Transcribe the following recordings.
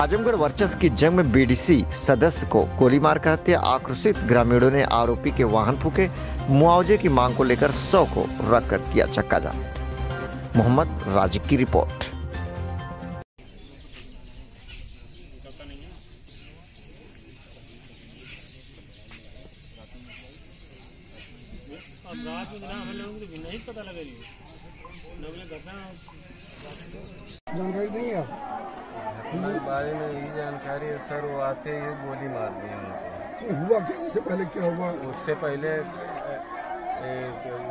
आजमगढ़ वर्चस्व की जंग में बीडीसी सदस्य को गोली मारकर हत्या। आक्रोशित ग्रामीणों ने आरोपी के वाहन फूके। मुआवजे की मांग को लेकर सौ को रख कर किया चक्का जाम। मोहम्मद राजिक की रिपोर्ट। घटना जानकारी देंगे आप इस बारे में यही जानकारी है सर वो आते ही गोली मार दी उनको। हुआ क्या? उससे पहले क्या हुआ? उससे पहले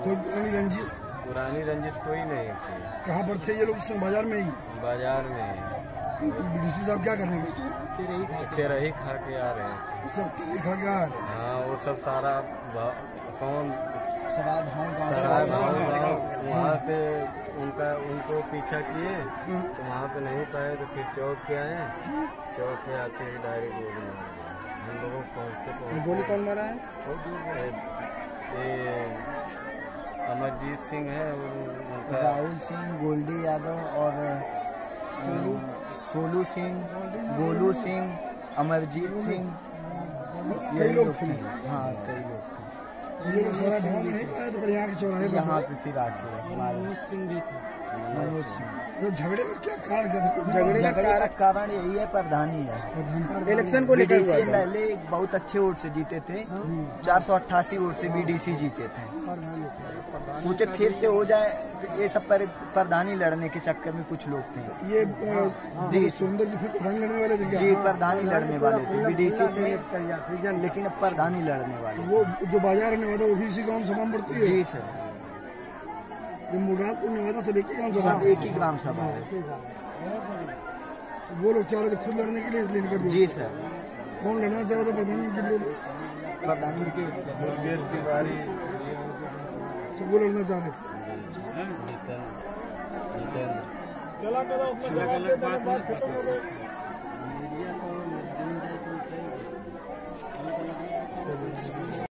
कोई पुरानी रंजिश? पुरानी रंजिश कोई नहीं थी। कहाँ पर थे ये लोग? उस बाज़ार में ही? बाज़ार में बीडीसी साहब क्या करने गए थे? तेरह ही खा के आ रहे थे। सब तेरे खा के आ रहे हाँ वो सब सारा कौन? शराब भाव सराय भाव वहाँ पे उनका उनको पीछा किए तो वहाँ पे नहीं पाए तो फिर चौक पे आए। चौक पे आते ही डायरेक्ट गोली मार हम लोगों को पहुँचते पहुँचते। गोली कौन मारा है? अमरजीत सिंह है राहुल सिंह गोल्डी यादव और सोलू। सोलू सिंह गोलू सिंह अमरजीत सिंह। कई लोग थे। हाँ कई लोग थे। ये शराब भाव नहीं पाया तो के चौराहे यहाँ पे फिर आके मनोज सिंह भी थे। मनोज सिंह। तो झगड़े में क्या कारण क्या था? झगड़े का कारण यही है प्रधानी है। इलेक्शन को लेकर पहले बहुत अच्छे वोट से जीते थे। चार सौ अट्ठासी वोट से बीडीसी जीते थे। सोचे फिर से हो जाए तो ये सब पर प्रधानी लड़ने के चक्कर में कुछ लोग थे। ये अ, जी। सुंदर जी फिर प्रधान लड़ने वाले थे जी प्रधानी लड़ने वाले थे बीडीसी थे। लेकिन अब प्रधानी लड़ने वाले वो जो बाज़ार में वादा वो भी इसी गाँव सभा पड़ती है? जी सर। जो मुरादपुर में वादा सब एक ही सब सभा एक ही ग्राम सभा है। वो लोग चाह रहे थे खुद लड़ने के लिए जी सर। कौन लड़ना चाह रहा था प्रधानमंत्री के लिए? प्रधानी। के तिवारी। वो लड़ना चाह रहे थे। जितेंद्र। जितेंद्र। चला कदा अलग बात नहीं